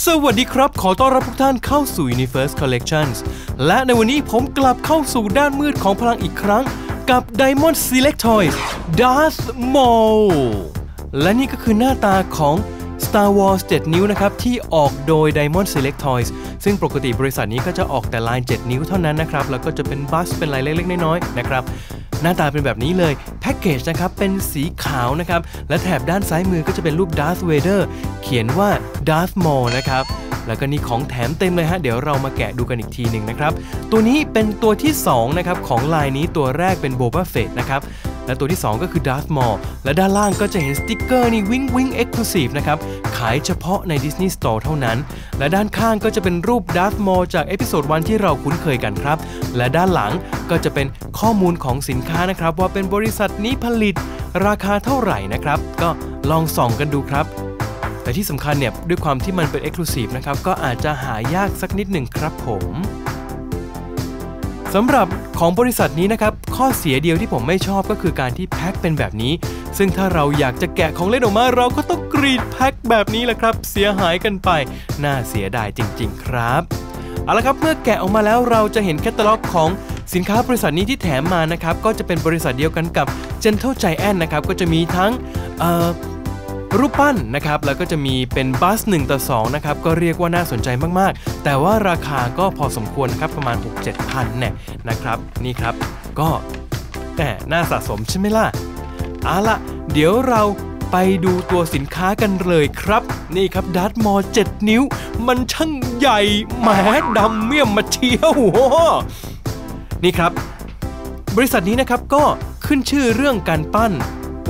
สวัสดีครับ ขอต้อนรับทุกท่านเข้าสู่ Universe Collections และในวันนี้ผมกลับเข้าสู่ด้านมืดของพลังอีกครั้ง กับ Diamond Select Toys Darth Maul และนี่ก็คือหน้าตาของ Star Wars 7 นิ้วนะครับ ที่ออกโดย Diamond Select Toys ซึ่งปกติบริษัทนี้ก็จะออกแต่ลาย 7 นิ้วเท่านั้นนะครับ แล้วก็จะเป็นบัสเป็นลายเล็กๆ น้อยๆนะครับ หน้าตาเป็นแบบนี้เลยแพ็กเกจนะครับเป็นสีขาวนะครับและแถบด้านซ้ายมือก็จะเป็นรูป Darth Vader เขียนว่า Darth Maul นะครับแล้วก็นี่ของแถมเต็มเลยฮะ เดี๋ยวเรามาแกะดูกันอีกทีหนึ่งนะครับ ตัวนี้เป็นตัวที่2นะครับของลายนี้ตัวแรกเป็น Boba Fett นะครับ และตัวที่ 2 ก็คือ Darth Maul และด้านล่างก็จะเห็นสติกเกอร์นี่ Wing Wing Exclusive นะครับ ขายเฉพาะใน Disney Store เท่านั้น และด้านข้างก็จะเป็นรูป Darth Maul จาก Episode 1ที่เราคุ้นเคยกันครับ และด้านหลังก็จะเป็นข้อมูลของสินค้านะครับ ว่าเป็นบริษัทนี้ผลิตราคาเท่าไหร่นะครับ ก็ลองส่องกันดูครับแต่ที่สำคัญเนี่ยด้วยความที่มันเป็น Exclusive นะครับ ก็อาจจะหายากสักนิดหนึ่งครับผม สำหรับของบริษัทนี้นะครับข้อเสียเดียวที่ผมไม่ชอบก็คือการที่แพ็คเป็นแบบนี้ ซึ่งถ้าเราอยากจะแกะของเล่นออกมาเราก็ต้องกรีดแพ็คแบบนี้แหละครับ เสียหายกันไป น่าเสียดายจริง ๆ ครับเอาละครับเมื่อแกะออกมาแล้วเราจะเห็นแคตตาล็อกของสินค้าบริษัทนี้ที่แถมมานะครับก็จะเป็นบริษัทเดียวกันกับ Gentle Giant นะครับก็จะมีทั้งเอ่อ รูปปั้นนะครับแล้วก็จะมีเป็นบัส1ต่อ2นะครับก็เรียกว่าน่าสนใจมากๆ แต่ว่าราคาก็พอสมควรนะครับประมาณ 6-7พันเนี่ยนะครับนี่ครับก็แหมน่าสะสมใช่ไหมล่ะเอาละเดี๋ยวเราไปดูตัวสินค้ากันเลยครับ นี่ครับดัตมอ7นิ้ว มันช่างใหญ่แหมดำเมี่ยมมาเชียวนี่ครับ บริษัทนี้นะครับก็ขึ้นชื่อเรื่องการปั้น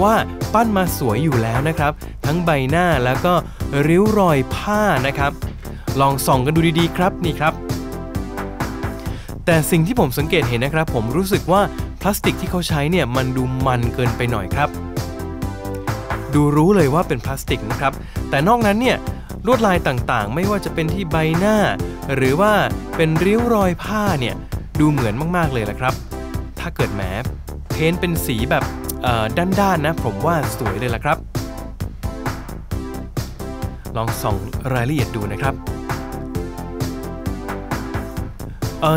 ว่า ปั้นมาสวยอยู่แล้วนะครับ ทั้งใบหน้าแล้วก็ริ้วรอยผ้านะครับ ลองส่องกันดูดีๆครับนี่ครับ แต่สิ่งที่ผมสังเกตเห็นนะครับ ผมรู้สึกว่าพลาสติกที่เขาใช้เนี่ยมันดูมันเกินไปหน่อยครับ ดูรู้เลยว่าเป็นพลาสติกนะครับ แต่นอกนั้นเนี่ยลวดลายต่างๆ ไม่ว่าจะเป็นที่ใบหน้า หรือว่าเป็นริ้วรอยผ้าเนี่ยดูเหมือนมากๆเลยแหละครับ ถ้าเกิดแหมเพ้นเป็นสีแบบ ด้านๆนะผมว่าสวยเลยล่ะครับ ลองส่องรายละเอียดดูนะครับ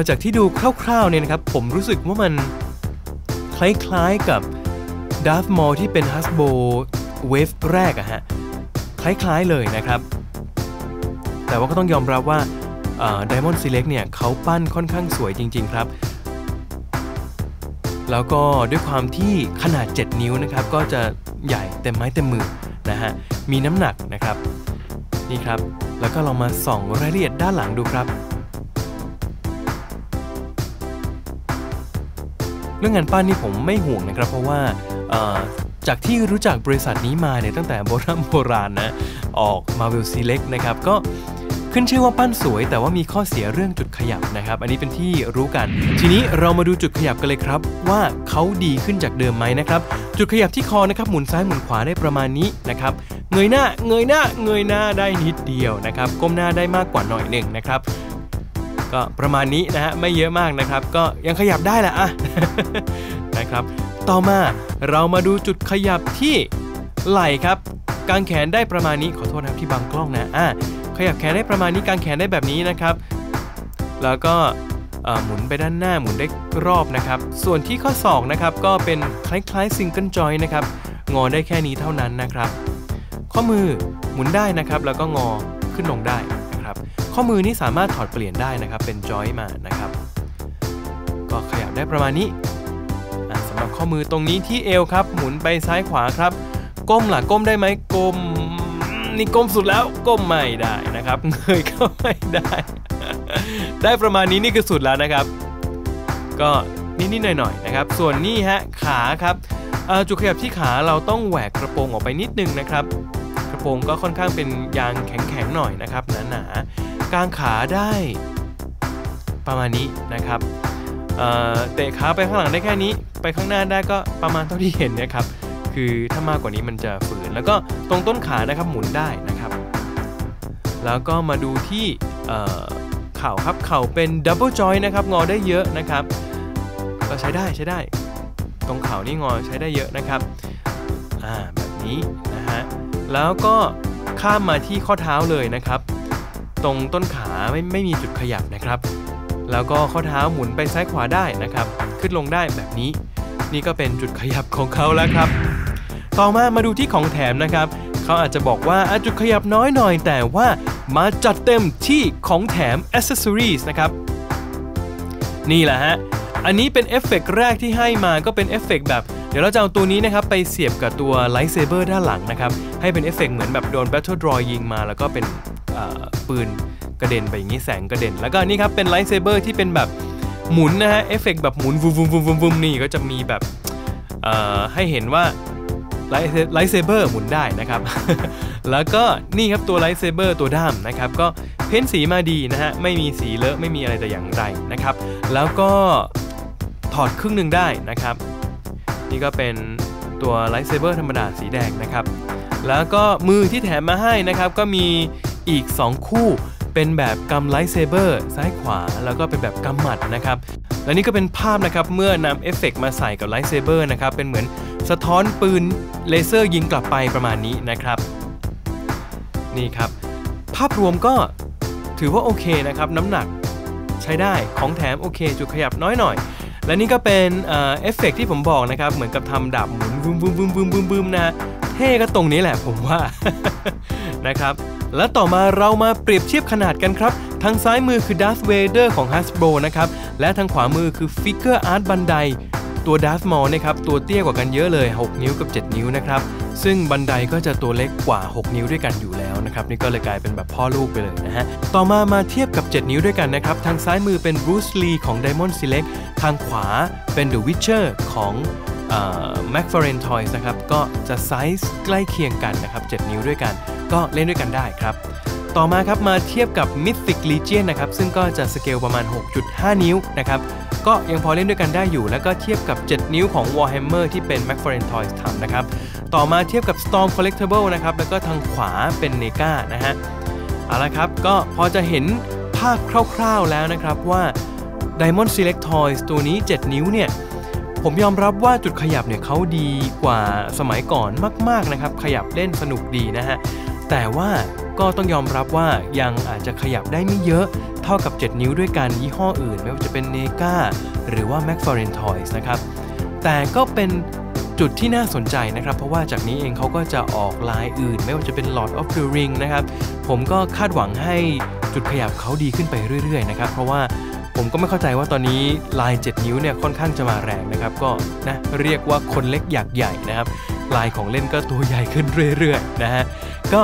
จากที่ดูคร่าวๆเนี่ยนะครับ ผมรู้สึกว่ามันคล้ายๆกับ Darth Maul ที่เป็น Hasbro Wave แรกอะฮะ คล้ายๆเลยนะครับ แต่ว่าก็ต้องยอมรับว่าเอ่อ Diamond Select เนี่ยเขาปั้นค่อนข้างสวยจริง ๆ ครับ แล้วก็ด้วยความที่ขนาด 7 นิ้วนะครับก็จะใหญ่เต็มไม้เต็มมือนะฮะมีน้ำหนักนะครับนี่ครับ แล้วก็ลองมาส่องรายละเอียดด้านหลังดูครับ เรื่องงานปั้นนี่ผมไม่ห่วงนะครับ เพราะว่าจากที่รู้จักบริษัทนี้มาเนี่ยตั้งแต่โบราณโบราณนะออก Marvel Select นะครับก็ ขึ้นชื่อว่าปั้นสวย แต่ว่ามีข้อเสียเรื่องจุดขยับนะครับ อันนี้เป็นที่รู้กัน ทีนี้เรามาดูจุดขยับกันเลยครับ ว่าเขาดีขึ้นจากเดิมไหมนะครับ จุดขยับที่คอนะครับหมุนซ้ายหมุนขวาได้ประมาณนี้นะครับเงยหน้าเงยหน้าเงยหน้าได้นิดเดียวนะครับก้มหน้าได้มากกว่าหน่อยหนึ่งนะครับก็ประมาณนี้นะฮะไม่เยอะมากนะครับ ก็ยังขยับได้แหละอะนะครับ ต่อมาเรามาดูจุดขยับที่ไหล่ครับกางแขนได้ประมาณนี้ขอโทษนะครับที่บังกล้องนะอะ ขยับแขนได้ประมาณนี้กางแขนได้แบบนี้นะครับ แล้วก็หมุนไปด้านหน้าหมุนได้รอบนะครับ ส่วนที่ข้อศอกนะครับก็เป็นคล้ายๆซิงเกิลจอยนะครับ งอได้แค่นี้เท่านั้นนะครับ ข้อมือหมุนได้นะครับ แล้วก็งอขึ้นลงได้นะครับ ข้อมือนี่สามารถถอดเปลี่ยนได้นะครับ เป็นจอยมานะครับ ก็ขยับได้ประมาณนี้สำหรับข้อมือตรงนี้ที่เอวครับ หมุนไปซ้ายขวาครับ ก้มหล่ะก้มได้ไหมก้ม นี่ก้มสุดแล้วก้มไม่ได้นะครับเงยก็ไม่ได้ ได้ประมาณนี้นี่คือสุดแล้วนะครับ ก็นิดๆหน่อยๆนะครับ ส่วนนี่ฮะขาครับจุดขยับที่ขาเราต้องแหวกกระโปรงออกไปนิดนึงนะครับ กระโปรงก็ค่อนข้างเป็นยางแข็งๆหน่อยนะครับหนาๆกางขาได้ประมาณนี้นะครับเตะขาไปข้างหลังได้แค่นี้ ไปข้างหน้าได้ก็ประมาณเท่าที่เห็นเนะครับ คือถ้ามากกว่านี้มันจะฝืน แล้วก็ตรงต้นขานะครับหมุนได้นะครับ แล้วก็มาดูที่เข่าครับเข่าเป็นดับเบิลจอยนะครับงอได้เยอะนะครับก็ใช้ได้ใช้ได้ ตรงเข่านี่งอใช้ได้เยอะนะครับอ่าแบบนี้นะฮะแล้วก็ข้ามมาที่ข้อเท้าเลยนะครับ ตรงต้นขาไม่ไม่มีจุดขยับนะครับ แล้วก็ข้อเท้าหมุนไปซ้ายขวาได้นะครับ ขึ้นลงได้แบบนี้ นี่ก็เป็นจุดขยับของเขาแล้วครับ ต่อมามาดูที่ของแถมนะครับ เขาอาจจะบอกว่าอะจุดขยับน้อยหน่อย แต่ว่ามาจัดเต็มที่ของแถม accessories นะครับ นี่แหละฮะ อันนี้เป็นเอฟเฟกต์แรกที่ให้มาก็เป็นเอฟเฟกต์แบบเดี๋ยวเราจะเอาตัวนี้นะครับไปเสียบกับตัว lightsaber ด้านหลังนะครับ ให้เป็นเอฟเฟกต์เหมือนแบบโดน Battle Droid ยิงมา แล้วก็เป็นปืนกระเด็นไปอย่างนี้แสงกระเด็น แล้วก็นี่ครับเป็น lightsaber ที่เป็นแบบหมุนนะฮะเอฟเฟกต์แบบหมุนวุมวุมวุมวุมวุมนี่ก็จะมีแบบให้เห็นว่า lightsaber หมุนได้นะครับ แล้วก็นี่ครับตัว lightsaber ตัวด้ามนะครับ ก็ paint สีมาดีนะฮะ ไม่มีสีเลอะไม่มีอะไรแต่อย่างไรนะครับ แล้วก็ถอดครึ่งหนึ่งได้นะครับ นี่ก็เป็นตัว lightsaber ธรรมดาสีแดงนะครับ แล้วก็มือที่แถมมาให้นะครับ ก็มีอีก 2 คู่เป็นแบบกำ lightsaber ซ้ายขวา แล้วก็เป็นแบบกำหมัดนะครับ และนี่ก็เป็นภาพนะครับเมื่อนำเอฟเฟกต์มาใส่กับ lightsaber นะครับ เป็นเหมือน สะท้อนปืนเลเซอร์ยิงกลับไปประมาณนี้นะครับ นี่ครับ ภาพรวมก็ถือว่าโอเคนะครับ น้ำหนักใช้ได้ของแถมโอเค จุดขยับน้อยหน่อย และนี่ก็เป็นเอฟเฟกต์ที่ผมบอกนะครับ เหมือนกับทำดาบหมุนบึมบึมบึมบึมบึมบึมนะเท่ก็ตรงนี้แหละผมว่านะครับ และต่อมาเรามาเปรียบเทียบขนาดกันครับ ทางซ้ายมือคือ Darth Vader ของ Hasbro นะครับ และทางขวามือคือ Figure Art บั ตัว Darth Maul นะครับตัวเตี้ยกว่ากันเยอะเลย 6 นิ้วกับ 7 นิ้วนะครับซึ่งบันไดก็จะตัวเล็กกว่า 6 นิ้วด้วยกันอยู่แล้วนะครับนี่ก็เลยกลายเป็นแบบพ่อลูกไปเลยนะฮะต่อมามาเทียบกับ 7 นิ้วด้วยกันนะครับทางซ้ายมือเป็น Bruce Lee ของ Diamond Select ทางขวาเป็น The Witcher ของ m c f a r l a n e Toys นะครับก็จะไซส์ใกล้เคียงกันนะครับ 7 นิ้วด้วยกัน ก็เล่นด้วยกันได้ครับ ต่อมาครับมาเทียบกับ Mythic Legion นะครับซึ่งก็จะสเกลประมาณ 6.5 นิ้วนะครับก็ยังพอเล่นด้วยกันได้อยู่ แล้วก็เทียบกับ 7 นิ้วของ Warhammer ที่เป็น m c f a r l a n e Toys ทำนะครับต่อมาเทียบกับ Storm Collectible นะครับแล้วก็ทางขวาเป็น NECA นะฮะเอาละครับก็พอจะเห็นภาพคร่าวๆแล้วนะครับว่า Diamond Select Toys ตัวนี้ 7 นิ้วเนี่ยผมยอมรับว่าจุดขยับเนี่ยเขาดีกว่าสมัยก่อนมากๆนะครับขยับเล่นสนุกดีนะฮะแต่ว่า ก็ต้องยอมรับว่ายังอาจจะขยับได้ไม่เยอะเท่ากับ 7 นิ้วด้วยกันยี่ห้ออื่น ไม่ว่าจะเป็น NECA หรือว่า m c f a r l a n Toys นะครับ แต่ก็เป็นจุดที่น่าสนใจนะครับ เพราะว่าจากนี้เองเขาก็จะออกลายอื่น ไม่ว่าจะเป็น Lord of the Ring นะครับ ผมก็คาดหวังให้จุดขยับเขาดีขึ้นไปเรื่อยๆนะครับ เพราะว่าผมก็ไม่เข้าใจว่าตอนนี้ลาย 7 นิ้วเนี่ยค่อนข้างจะมาแรงนะครับ ก็นะเรียกว่าคนเล็กอยากใหญ่นะครับ ลายของเล่นก็ตัวใหญ่ขึ้นเรื่อยๆนะฮะก็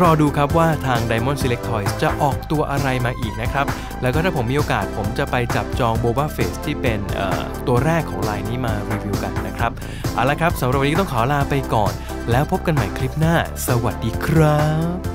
รอดูครับว่าทาง Diamond Select Toys จะออกตัวอะไรมาอีกนะครับ แล้วก็ถ้าผมมีโอกาสผมจะไปจับจอง Boba Fett ที่เป็นตัวแรกของลายนี้มารีวิวกันนะครับ เอาละครับสำหรับวันนี้ต้องขอลาไปก่อน แล้วพบกันใหม่คลิปหน้า สวัสดีครับ